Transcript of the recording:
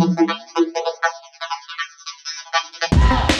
I'm gonna go get some more of that.